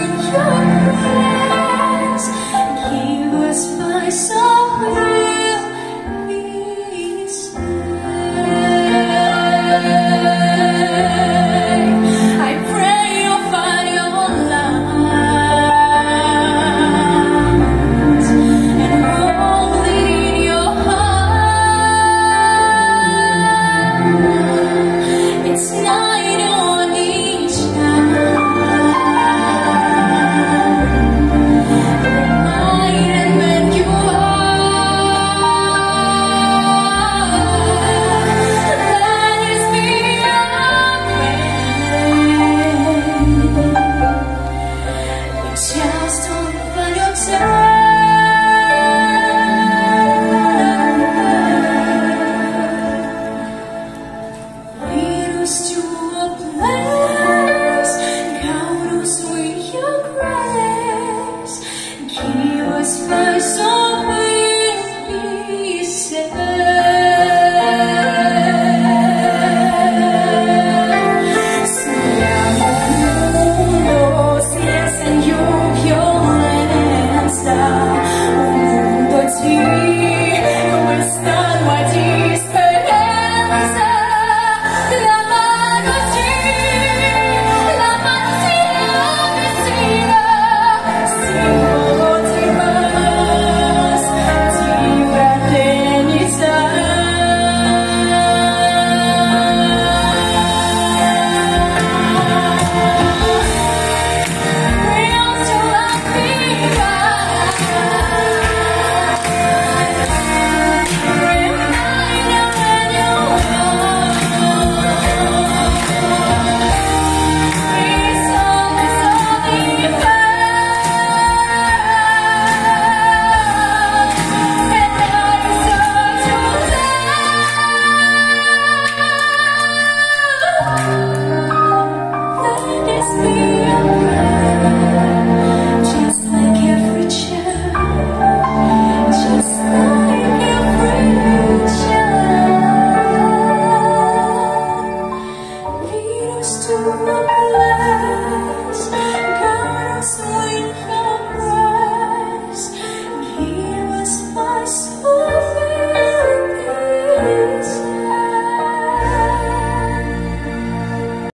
Just Dearest you.